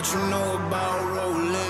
What you know about? Rolling?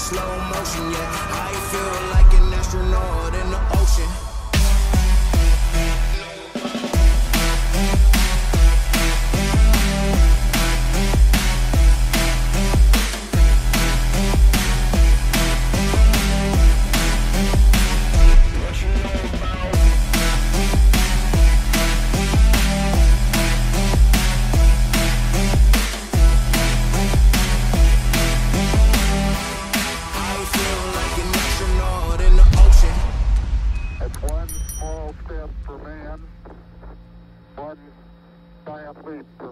slow motion, yeah. I feel like an astronaut. sleep.